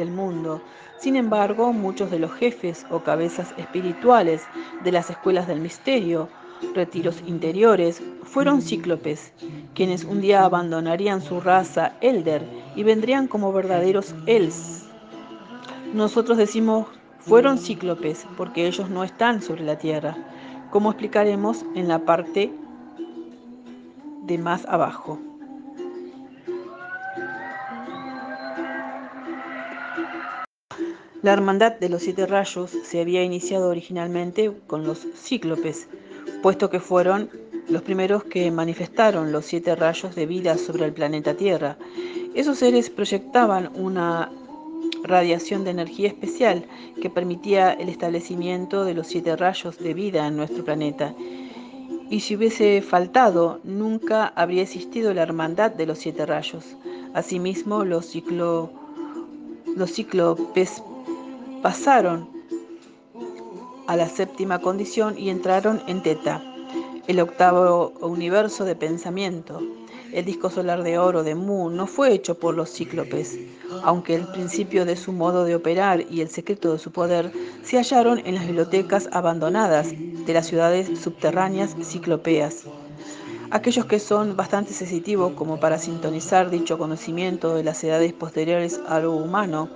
del mundo. Sin embargo, muchos de los jefes o cabezas espirituales de las escuelas del misterio, retiros interiores, fueron cíclopes, quienes un día abandonarían su raza elder y vendrían como verdaderos els. Nosotros decimos fueron cíclopes porque ellos no están sobre la tierra, como explicaremos en la parte de más abajo. La hermandad de los siete rayos se había iniciado originalmente con los cíclopes, puesto que fueron los primeros que manifestaron los siete rayos de vida sobre el planeta Tierra. Esos seres proyectaban una radiación de energía especial que permitía el establecimiento de los siete rayos de vida en nuestro planeta. Y si hubiese faltado, nunca habría existido la hermandad de los siete rayos. Asimismo, los, ciclo, los pasaron a la séptima condición y entraron en Teta, el octavo universo de pensamiento. El disco solar de oro de Mu no fue hecho por los cíclopes, aunque el principio de su modo de operar y el secreto de su poder se hallaron en las bibliotecas abandonadas de las ciudades subterráneas ciclopeas. Aquellos que son bastante sensitivos como para sintonizar dicho conocimiento de las edades posteriores a lo humano,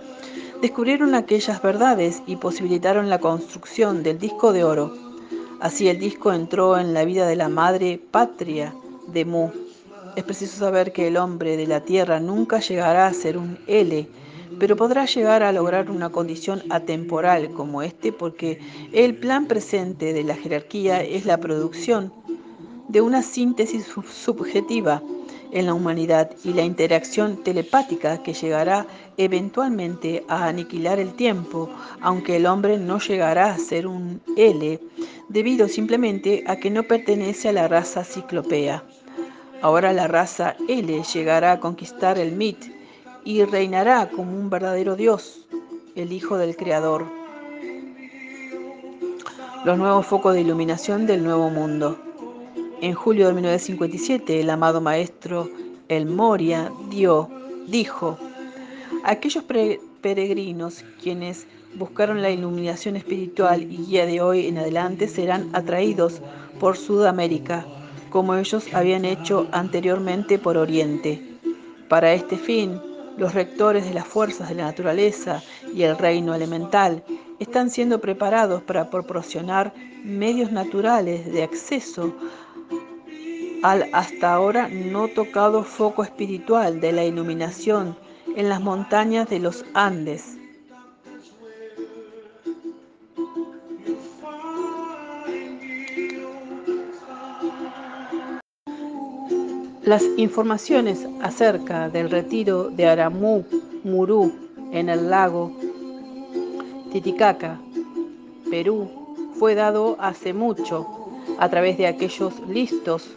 descubrieron aquellas verdades y posibilitaron la construcción del disco de oro. Así el disco entró en la vida de la madre patria de Mu. Es preciso saber que el hombre de la tierra nunca llegará a ser un L, pero podrá llegar a lograr una condición atemporal como este porque el plan presente de la jerarquía es la producción de una síntesis subjetiva en la humanidad y la interacción telepática que llegará eventualmente a aniquilar el tiempo, aunque el hombre no llegará a ser un L, debido simplemente a que no pertenece a la raza ciclopea. Ahora la raza L llegará a conquistar el Mit y reinará como un verdadero Dios, el Hijo del Creador. Los nuevos focos de iluminación del Nuevo Mundo. En julio de 1957, el amado maestro El Moria dio, dijo, aquellos peregrinos quienes buscaron la iluminación espiritual y guía de hoy en adelante serán atraídos por Sudamérica, como ellos habían hecho anteriormente por Oriente. Para este fin, los rectores de las fuerzas de la naturaleza y el reino elemental están siendo preparados para proporcionar medios naturales de acceso al hasta ahora no tocado foco espiritual de la iluminación en las montañas de los Andes. Las informaciones acerca del retiro de Aramú Murú en el lago Titicaca, Perú, fue dado hace mucho a través de aquellos listos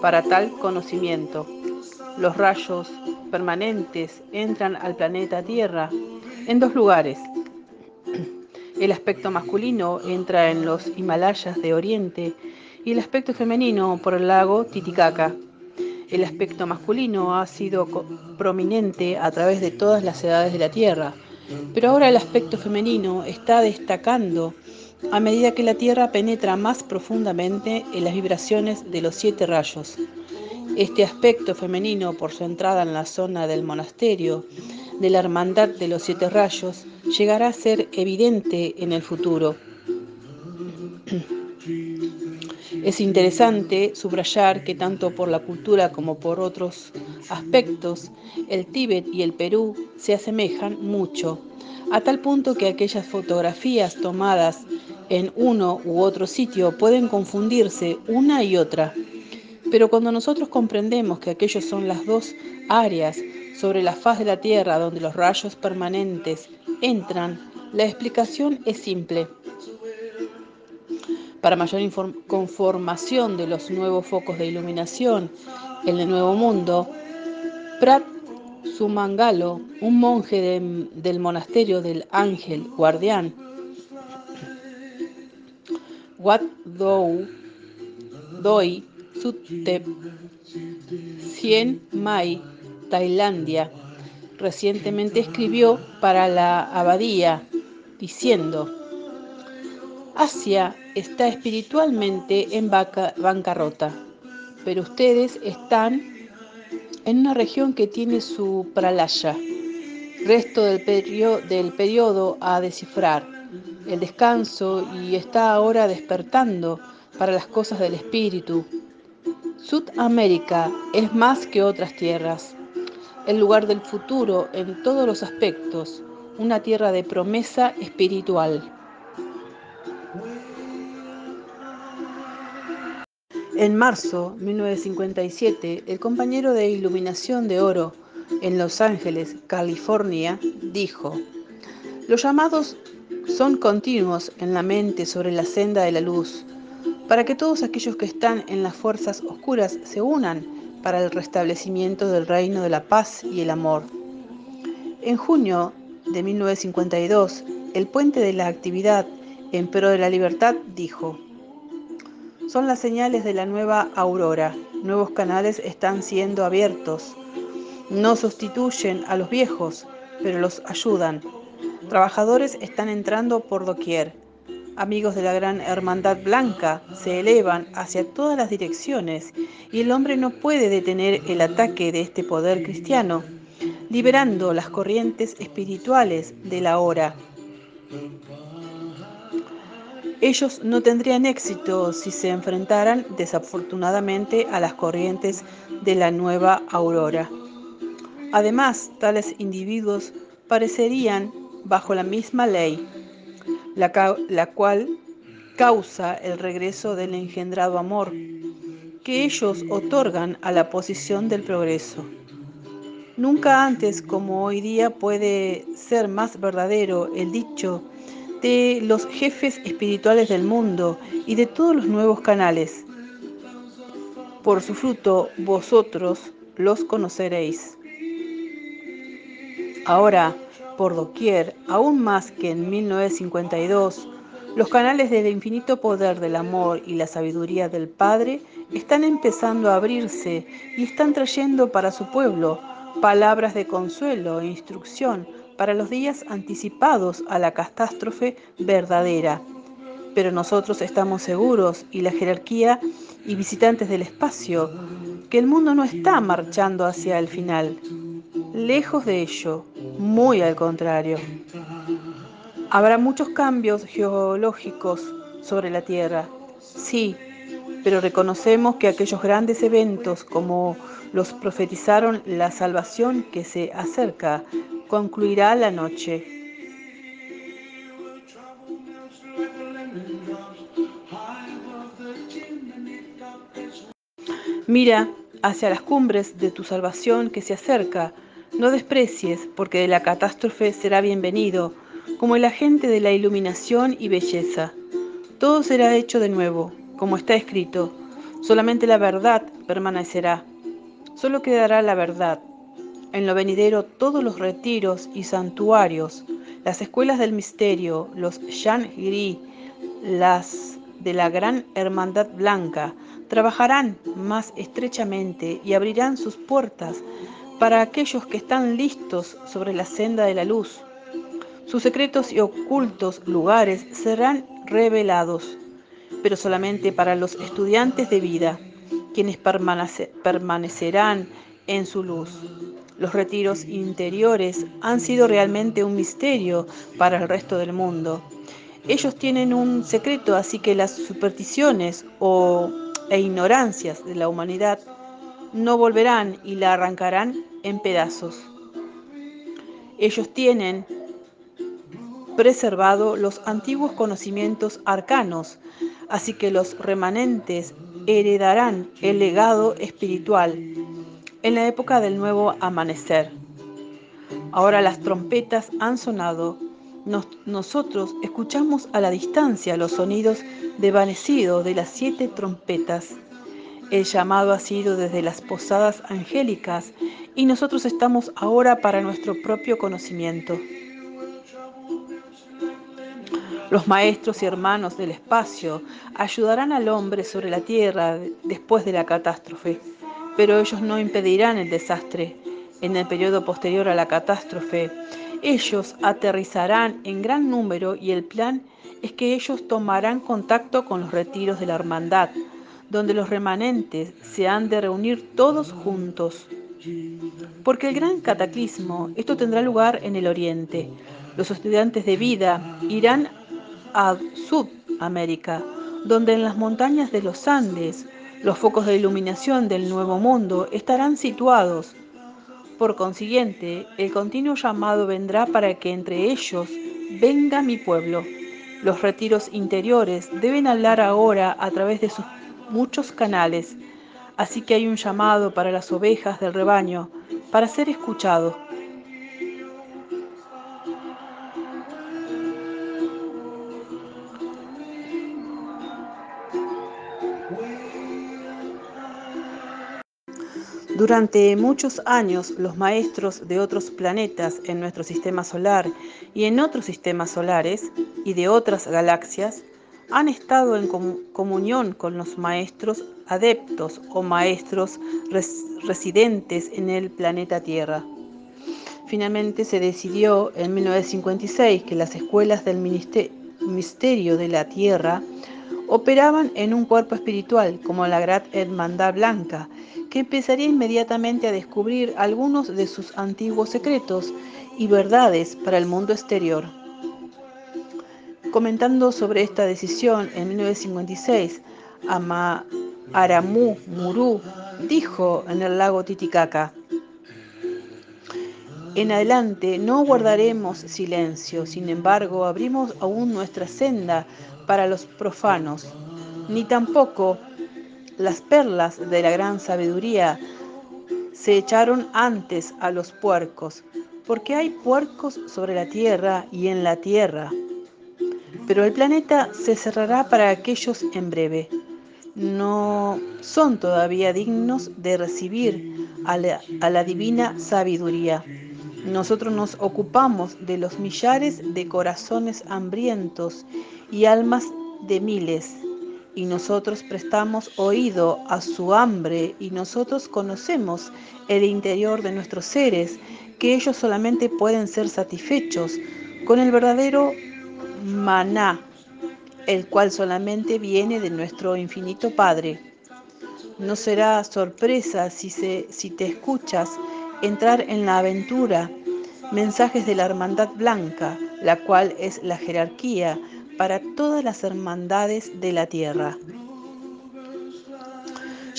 para tal conocimiento. Los rayos permanentes entran al planeta Tierra en dos lugares. El aspecto masculino entra en los Himalayas de Oriente y el aspecto femenino por el lago Titicaca. El aspecto masculino ha sido prominente a través de todas las edades de la Tierra, pero ahora el aspecto femenino está destacando a medida que la Tierra penetra más profundamente en las vibraciones de los siete rayos. Este aspecto femenino, por su entrada en la zona del monasterio de la Hermandad de los Siete Rayos, llegará a ser evidente en el futuro. Es interesante subrayar que tanto por la cultura como por otros aspectos, el Tíbet y el Perú se asemejan mucho, a tal punto que aquellas fotografías tomadas en uno u otro sitio pueden confundirse una y otra. Pero cuando nosotros comprendemos que aquellos son las dos áreas sobre la faz de la Tierra donde los rayos permanentes entran, la explicación es simple. Para mayor conformación de los nuevos focos de iluminación en el Nuevo Mundo, Prat Sumangalo, un monje del monasterio del Ángel Guardián, Wat Dou, Doi, Suttep, Cien Mai, Tailandia, recientemente escribió para la abadía, diciendo, Asia está espiritualmente en bancarrota, pero ustedes están en una región que tiene su pralaya, resto del, del periodo a descifrar, el descanso y está ahora despertando para las cosas del espíritu. Sudamérica es más que otras tierras, el lugar del futuro en todos los aspectos, una tierra de promesa espiritual. En marzo 1957, el compañero de Iluminación de Oro en Los Ángeles, California, dijo, los llamados son continuos en la mente sobre la senda de la luz, para que todos aquellos que están en las fuerzas oscuras se unan para el restablecimiento del reino de la paz y el amor. En junio de 1952, el puente de la actividad en pro de la libertad dijo, son las señales de la nueva aurora. Nuevos canales están siendo abiertos. No sustituyen a los viejos, pero los ayudan. Trabajadores están entrando por doquier. Amigos de la gran hermandad blanca se elevan hacia todas las direcciones y el hombre no puede detener el ataque de este poder cristiano, liberando las corrientes espirituales de la hora. Ellos no tendrían éxito si se enfrentaran desafortunadamente a las corrientes de la nueva aurora. Además, tales individuos parecerían bajo la misma ley, la, la cual causa el regreso del engendrado amor, que ellos otorgan a la posición del progreso. Nunca antes como hoy día puede ser más verdadero el dicho de los jefes espirituales del mundo y de todos los nuevos canales. Por su fruto vosotros los conoceréis. Ahora, por doquier, aún más que en 1952, los canales del infinito poder del amor y la sabiduría del Padre están empezando a abrirse y están trayendo para su pueblo palabras de consuelo e instrucción para los días anticipados a la catástrofe verdadera. Pero nosotros estamos seguros, y la jerarquía y visitantes del espacio, que el mundo no está marchando hacia el final. Lejos de ello, muy al contrario. Habrá muchos cambios geológicos sobre la Tierra, sí, pero reconocemos que aquellos grandes eventos como los profetizaron la salvación que se acerca, concluirá la noche. Mira hacia las cumbres de tu salvación que se acerca. No desprecies, porque de la catástrofe será bienvenido, como el agente de la iluminación y belleza. Todo será hecho de nuevo, como está escrito. Solamente la verdad permanecerá. Solo quedará la verdad. En lo venidero todos los retiros y santuarios, las escuelas del misterio, los Shangri, las de la Gran Hermandad Blanca, trabajarán más estrechamente y abrirán sus puertas para aquellos que están listos sobre la senda de la luz. Sus secretos y ocultos lugares serán revelados, pero solamente para los estudiantes de vida, quienes permanecerán en su luz. Los retiros interiores han sido realmente un misterio para el resto del mundo. Ellos tienen un secreto, así que las supersticiones o, e ignorancias de la humanidad no volverán y la arrancarán en pedazos. Ellos tienen preservado los antiguos conocimientos arcanos, así que los remanentes heredarán el legado espiritual en la época del nuevo amanecer. Ahora las trompetas han sonado. nosotros escuchamos a la distancia los sonidos desvanecidos de las siete trompetas. El llamado ha sido desde las posadas angélicas y nosotros estamos ahora para nuestro propio conocimiento. Los maestros y hermanos del espacio ayudarán al hombre sobre la tierra después de la catástrofe pero ellos no impedirán el desastre. en el periodo posterior a la catástrofe. Ellos aterrizarán en gran número y el plan es que ellos tomarán contacto con los retiros de la hermandad, donde los remanentes se han de reunir todos juntos. Porque el gran cataclismo, esto tendrá lugar en el oriente. Los estudiantes de vida irán a Sudamérica, donde en las montañas de los Andes los focos de iluminación del Nuevo Mundo estarán situados. Por consiguiente, el continuo llamado vendrá para que entre ellos venga mi pueblo. Los retiros interiores deben hablar ahora a través de sus muchos canales, así que hay un llamado para las ovejas del rebaño para ser escuchados. Durante muchos años, los maestros de otros planetas en nuestro sistema solar y en otros sistemas solares y de otras galaxias han estado en comunión con los maestros adeptos o maestros residentes en el planeta Tierra. Finalmente se decidió en 1956 que las escuelas del Misterio de la Tierra operaban en un cuerpo espiritual como la Gran Hermandad Blanca, que empezaría inmediatamente a descubrir algunos de sus antiguos secretos y verdades para el mundo exterior. Comentando sobre esta decisión en 1956, Ama Aramu Muru dijo en el lago Titicaca, en adelante no guardaremos silencio, sin embargo abrimos aún nuestra senda para los profanos, ni tampoco las perlas de la gran sabiduría se echaron antes a los puercos, porque hay puercos sobre la tierra y en la tierra. Pero el planeta se cerrará para aquellos en breve. No son todavía dignos de recibir a la, a la divina sabiduría. Nosotros nos ocupamos de los millares de corazones hambrientos y almas de miles, y nosotros prestamos oído a su hambre, y nosotros conocemos el interior de nuestros seres, que ellos solamente pueden ser satisfechos con el verdadero maná, el cual solamente viene de nuestro infinito Padre. No será sorpresa si, se, si te escuchas entrar en la aventura, mensajes de la Hermandad Blanca, la cual es la jerarquía para todas las hermandades de la tierra.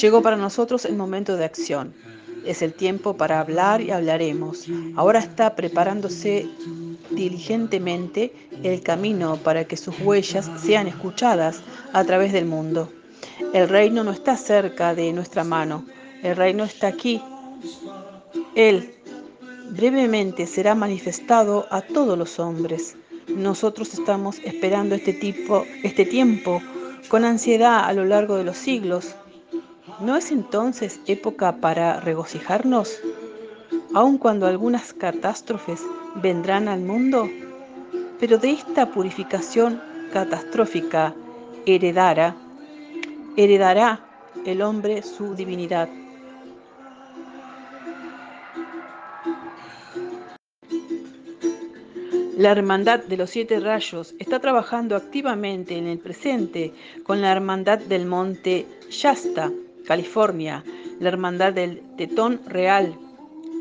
Llegó para nosotros el momento de acción. Es el tiempo para hablar y hablaremos. Ahora está preparándose diligentemente el camino para que sus huellas sean escuchadas a través del mundo. El reino no está cerca de nuestra mano, el reino está aquí. Él brevemente será manifestado a todos los hombres. Nosotros estamos esperando este, este tiempo con ansiedad a lo largo de los siglos. ¿No es entonces época para regocijarnos? Aun cuando algunas catástrofes vendrán al mundo, pero de esta purificación catastrófica heredará, heredará el hombre su divinidad. La Hermandad de los Siete Rayos está trabajando activamente en el presente con la Hermandad del Monte Shasta, California, la Hermandad del Tetón Real,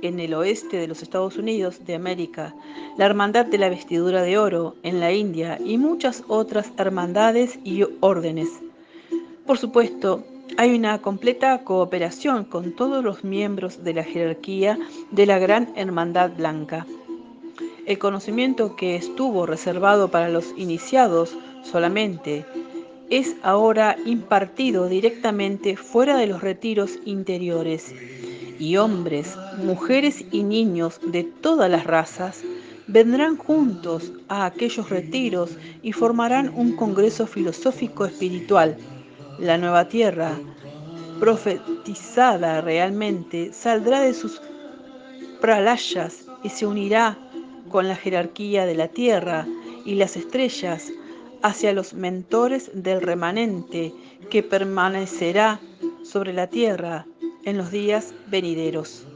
en el oeste de los Estados Unidos de América, la Hermandad de la Vestidura de Oro, en la India, y muchas otras hermandades y órdenes. Por supuesto, hay una completa cooperación con todos los miembros de la jerarquía de la Gran Hermandad Blanca. El conocimiento que estuvo reservado para los iniciados solamente es ahora impartido directamente fuera de los retiros interiores y hombres, mujeres y niños de todas las razas vendrán juntos a aquellos retiros y formarán un congreso filosófico espiritual. La nueva tierra, profetizada realmente, saldrá de sus pralayas y se unirá con la jerarquía de la tierra y las estrellas hacia los mentores del remanente que permanecerá sobre la tierra en los días venideros.